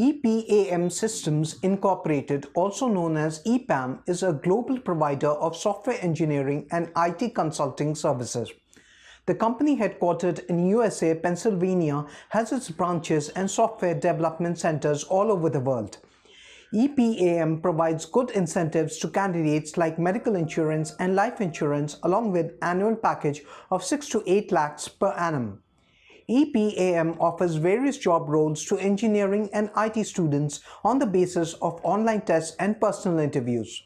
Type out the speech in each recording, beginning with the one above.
EPAM Systems Incorporated, also known as EPAM, is a global provider of software engineering and IT consulting services. The company headquartered in USA, Pennsylvania, has its branches and software development centers all over the world. EPAM provides good incentives to candidates like medical insurance and life insurance along with annual package of 6 to 8 lakhs per annum. EPAM offers various job roles to engineering and IT students on the basis of online tests and personal interviews.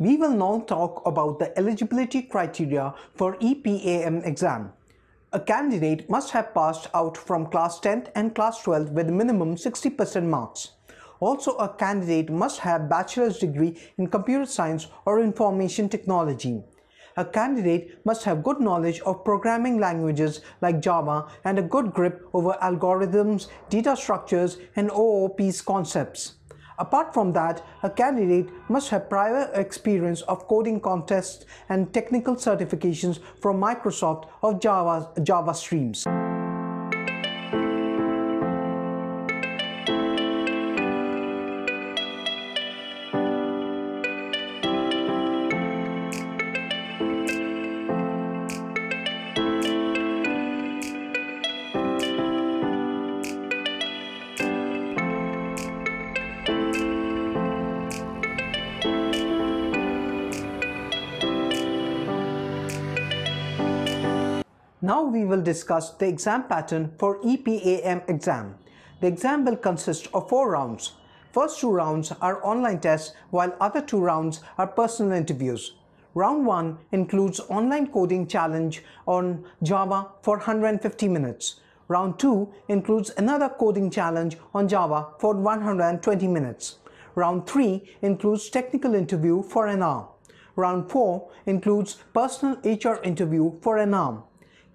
We will now talk about the eligibility criteria for EPAM exam. A candidate must have passed out from class 10th and class 12 with minimum 60% marks. Also, a candidate must have bachelor's degree in computer science or information technology. A candidate must have good knowledge of programming languages like Java and a good grip over algorithms, data structures, and OOP's concepts. Apart from that, a candidate must have prior experience of coding contests and technical certifications from Microsoft of Java, Java streams. Now we will discuss the exam pattern for EPAM exam. The exam will consist of four rounds. First two rounds are online tests while other two rounds are personal interviews. Round 1 includes online coding challenge on Java for 150 minutes. Round 2 includes another coding challenge on Java for 120 minutes. Round 3 includes technical interview for an hour. Round 4 includes personal HR interview for an hour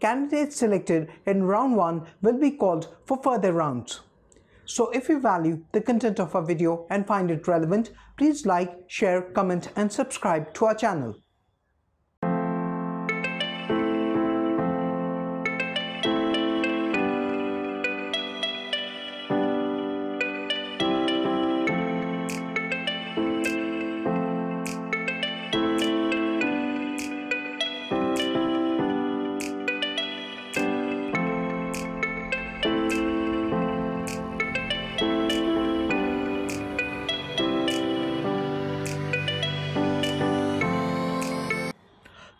candidates selected in round 1 will be called for further rounds. So if you value the content of our video and find it relevant, please like, share, comment and subscribe to our channel.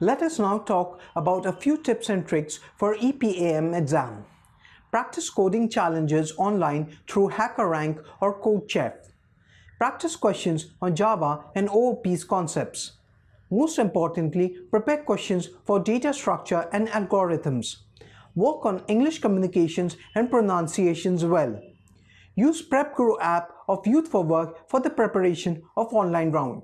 Let us now talk about a few tips and tricks for EPAM exam. Practice coding challenges online through HackerRank or CodeChef. Practice questions on Java and OOP's concepts. Most importantly, prepare questions for data structure and algorithms. Work on English communications and pronunciations well. Use PrepGuru app of Youth4work for the preparation of online round.